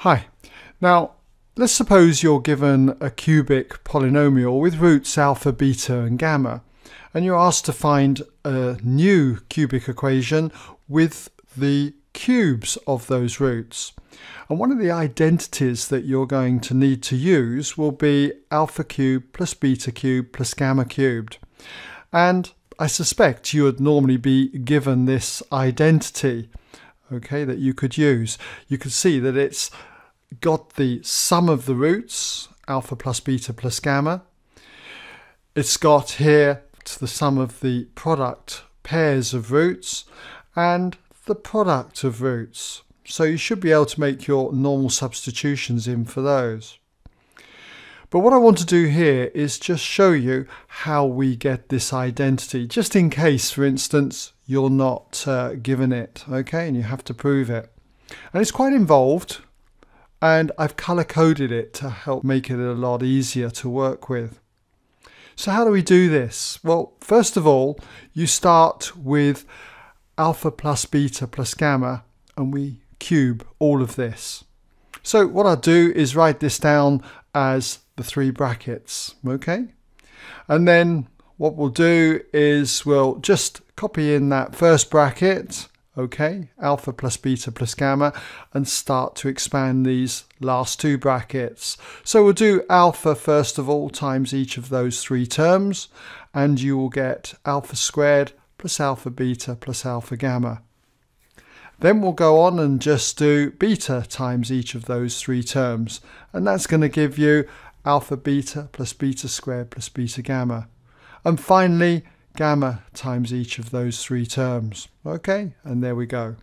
Hi. Now, let's suppose you're given a cubic polynomial with roots alpha, beta and gamma, and you're asked to find a new cubic equation with the cubes of those roots. And one of the identities that you're going to need to use will be alpha cubed plus beta cubed plus gamma cubed. And I suspect you would normally be given this identity okay, that you could use. You could see that it's got the sum of the roots, alpha plus beta plus gamma. It's got here the sum of the product pairs of roots and the product of roots. So you should be able to make your normal substitutions in for those. But what I want to do here is just show you how we get this identity, just in case, for instance, you're not uh, given it, okay, and you have to prove it. And it's quite involved, and I've color coded it to help make it a lot easier to work with. So how do we do this? Well, first of all, you start with alpha plus beta plus gamma and we cube all of this. So what I'll do is write this down as the three brackets, okay? And then what we'll do is we'll just copy in that first bracket okay, alpha plus beta plus gamma, and start to expand these last two brackets. So we'll do alpha first of all times each of those three terms, and you will get alpha squared plus alpha beta plus alpha gamma. Then we'll go on and just do beta times each of those three terms, and that's going to give you alpha beta plus beta squared plus beta gamma. And finally, gamma times each of those three terms. Okay, and there we go.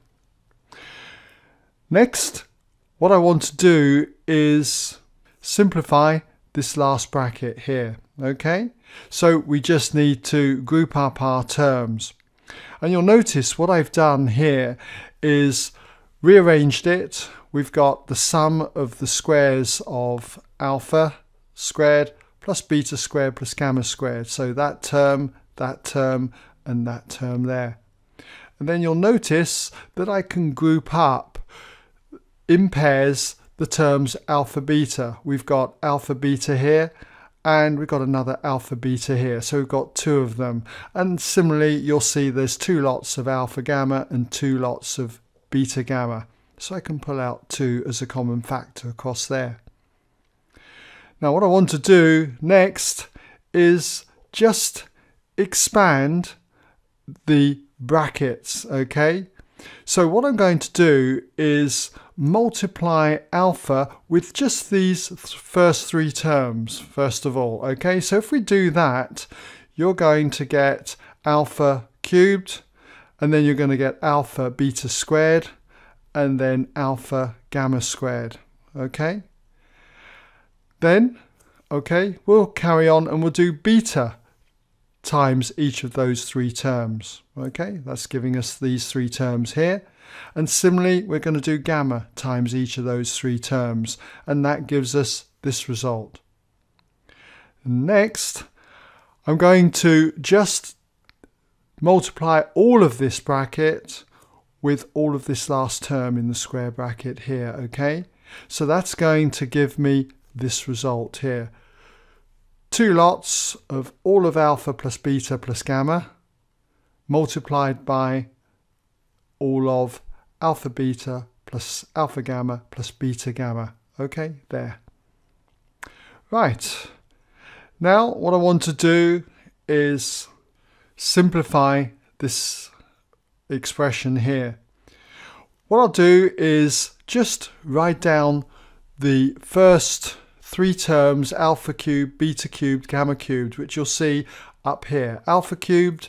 Next, what I want to do is simplify this last bracket here. Okay, so we just need to group up our terms. And you'll notice what I've done here is rearranged it. We've got the sum of the squares of alpha squared plus beta squared plus gamma squared. So that term that term and that term there. And then you'll notice that I can group up in pairs the terms alpha beta. We've got alpha beta here and we've got another alpha beta here. So we've got two of them. And similarly, you'll see there's two lots of alpha gamma and two lots of beta gamma. So I can pull out two as a common factor across there. Now what I want to do next is just expand the brackets, okay? So what I'm going to do is multiply alpha with just these th first three terms, first of all, okay? So if we do that, you're going to get alpha cubed, and then you're going to get alpha beta squared, and then alpha gamma squared, okay? Then, okay, we'll carry on and we'll do beta times each of those three terms. Okay, that's giving us these three terms here. And similarly, we're going to do gamma times each of those three terms, and that gives us this result. Next, I'm going to just multiply all of this bracket with all of this last term in the square bracket here, okay? So that's going to give me this result here two lots of all of alpha plus beta plus gamma multiplied by all of alpha beta plus alpha gamma plus beta gamma. Okay, there. Right. Now what I want to do is simplify this expression here. What I'll do is just write down the first three terms alpha cubed, beta cubed, gamma cubed, which you'll see up here. Alpha cubed,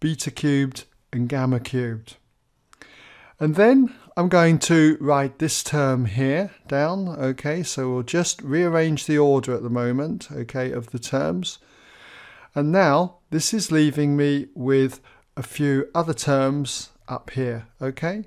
beta cubed, and gamma cubed. And then I'm going to write this term here down. Okay, so we'll just rearrange the order at the moment, okay, of the terms. And now this is leaving me with a few other terms up here, okay?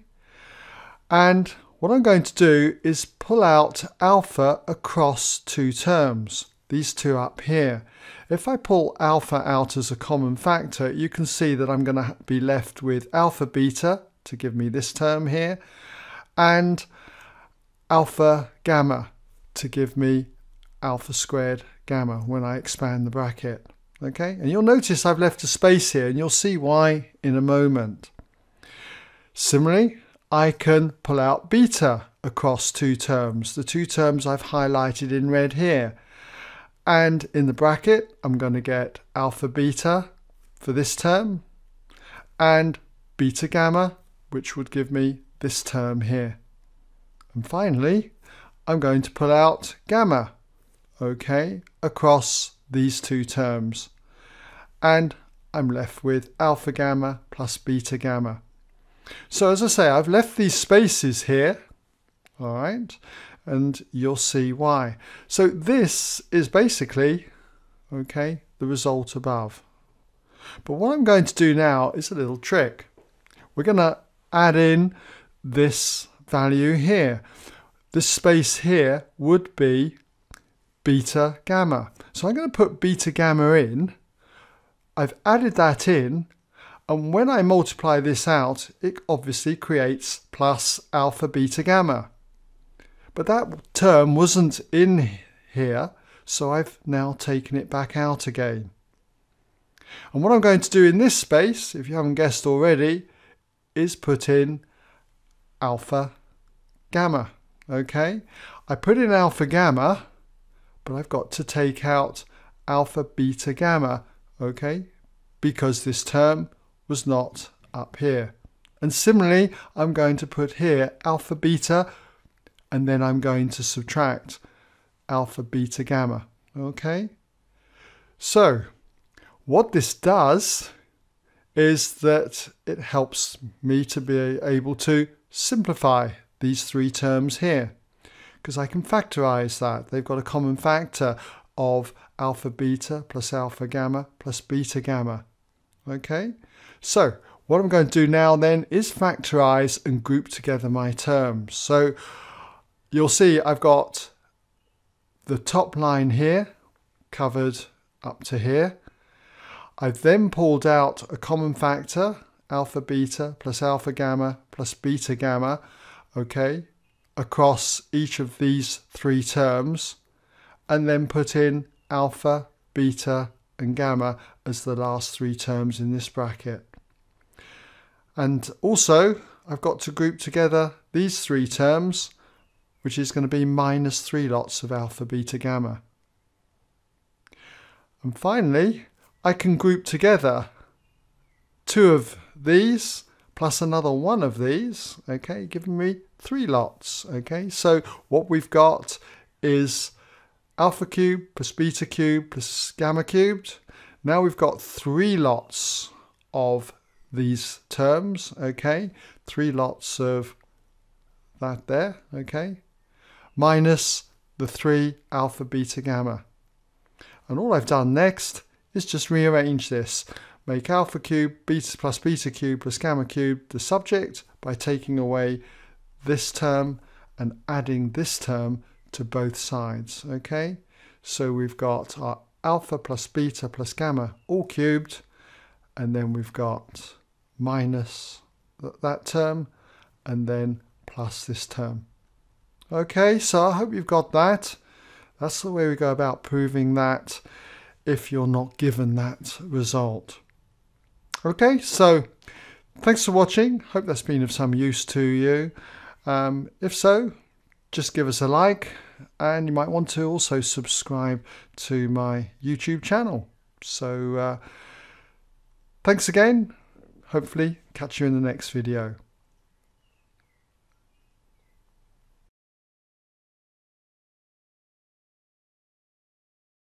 And what I'm going to do is pull out alpha across two terms, these two up here. If I pull alpha out as a common factor, you can see that I'm going to be left with alpha beta to give me this term here, and alpha gamma to give me alpha squared gamma when I expand the bracket. Okay, and you'll notice I've left a space here and you'll see why in a moment. Similarly, I can pull out beta across two terms, the two terms I've highlighted in red here. And in the bracket, I'm going to get alpha beta for this term and beta gamma, which would give me this term here. And finally, I'm going to pull out gamma, okay, across these two terms. And I'm left with alpha gamma plus beta gamma. So as I say, I've left these spaces here, all right, and you'll see why. So this is basically, okay, the result above. But what I'm going to do now is a little trick. We're going to add in this value here. This space here would be beta gamma. So I'm going to put beta gamma in. I've added that in and when I multiply this out, it obviously creates plus alpha beta gamma. But that term wasn't in here, so I've now taken it back out again. And what I'm going to do in this space, if you haven't guessed already, is put in alpha gamma. Okay, I put in alpha gamma, but I've got to take out alpha beta gamma. Okay, because this term was not up here. And similarly, I'm going to put here alpha beta, and then I'm going to subtract alpha beta gamma. Okay? So, what this does is that it helps me to be able to simplify these three terms here because I can factorize that. They've got a common factor of alpha beta plus alpha gamma plus beta gamma. Okay, so what I'm going to do now then is factorize and group together my terms. So you'll see I've got the top line here covered up to here. I've then pulled out a common factor, alpha beta plus alpha gamma plus beta gamma, okay, across each of these three terms, and then put in alpha, beta, and gamma as the last three terms in this bracket. And also, I've got to group together these three terms, which is going to be minus three lots of alpha, beta, gamma. And finally, I can group together two of these plus another one of these, okay, giving me three lots, okay. So what we've got is alpha cubed plus beta cubed plus gamma cubed. Now we've got three lots of these terms, okay? Three lots of that there, okay? Minus the three alpha, beta, gamma. And all I've done next is just rearrange this. Make alpha cube, beta plus beta cube plus gamma cube the subject by taking away this term and adding this term to both sides, okay? So we've got our alpha plus beta plus gamma all cubed and then we've got minus that term and then plus this term. Okay, so I hope you've got that. That's the way we go about proving that if you're not given that result. Okay, so thanks for watching. Hope that's been of some use to you. Um, if so, just give us a like and you might want to also subscribe to my YouTube channel. So uh, thanks again hopefully catch you in the next video.